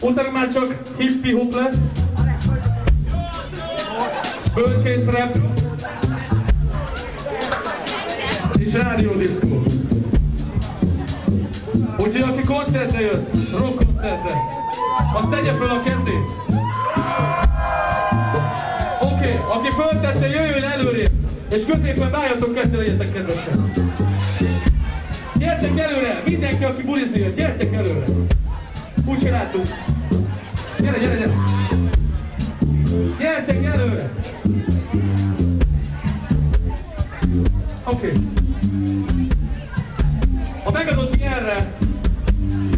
Utána már csak hippi hop lesz. Bölcsész rap. És rádiódiszkó. Úgyhogy aki koncertre jött, rock koncertre, azt tegye fel a kezét. Oké, okay, aki föltette, jöjjön előrébb. És középen váljatok kettő, legyetek kedvesek. Gyertek előre, mindenki, aki bulizni jött, gyertek előre. Úgy csináltuk. Gyere, gyere, gyere. Gyertek előre. Oké. Okay. A megadott ilyenre,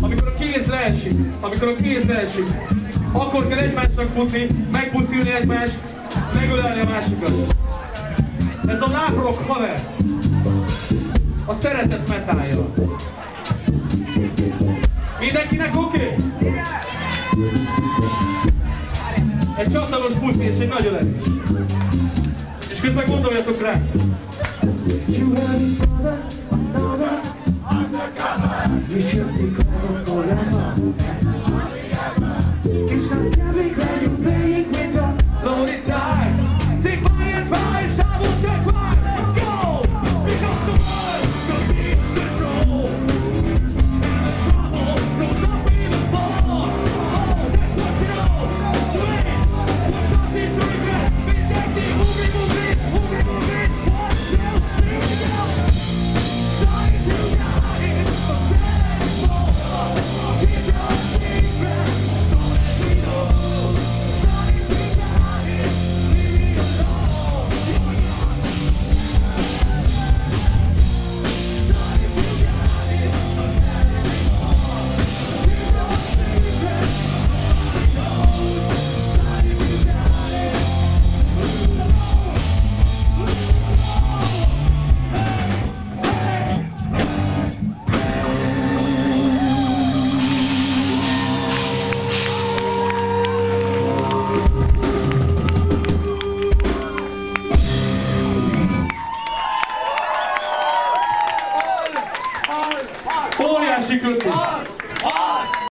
amikor a kéz leesik, amikor a kéz leesik, akkor kell egymásnak futni, megpuszilni egymást, megölelni a másikat. Ez a lábrok haver. A szeretet metája. Mindenkinek oké? Okay? Egy csatalos puszi és egy nagy ölelés. És közben gondoljatok rá. You for the another undercover? You should be